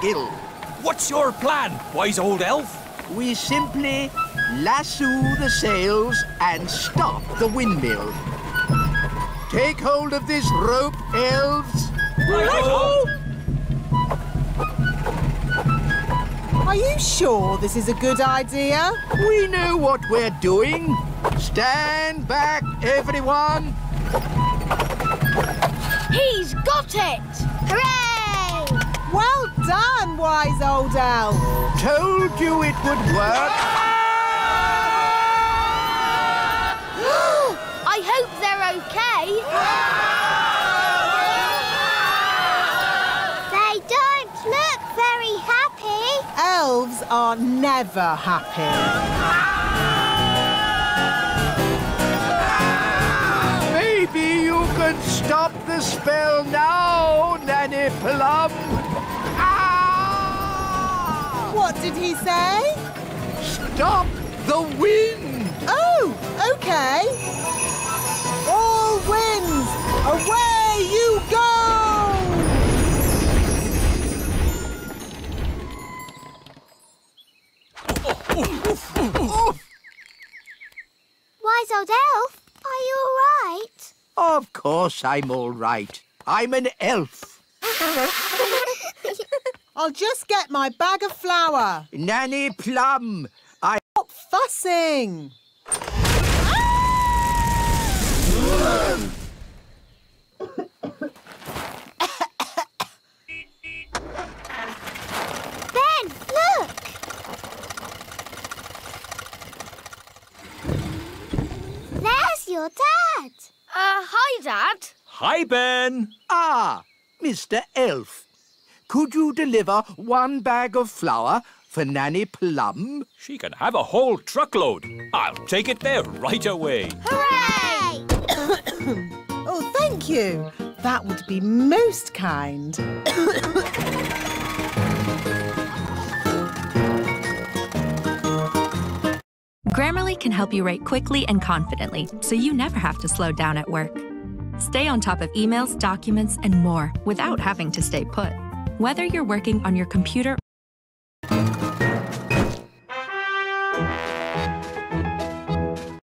hill. What's your plan, wise old elf? We simply lasso the sails and stop the windmill. Take hold of this rope, elves. Are you sure this is a good idea? We know what we're doing. Stand back, everyone. He's got it! Hooray! Wise old elf. Told you it would work. I hope they're okay. they don't look very happy. Elves are never happy. Maybe you could stop the spell now, Nanny Plum. What did he say? Stop the wind! Oh, okay. All winds, away you go! Wise old elf, are you all right? Of course I'm all right. I'm an elf. I'll just get my bag of flour. Nanny Plum, I... Stop fussing. Ben, look! There's your dad. Uh, hi, Dad. Hi, Ben. Ah, Mr. Elf. Could you deliver one bag of flour for Nanny Plum? She can have a whole truckload. I'll take it there right away. Hooray! Oh, thank you. That would be most kind. Grammarly can help you write quickly and confidently so you never have to slow down at work. Stay on top of emails, documents, and more without having to stay put. Whether you're working on your computer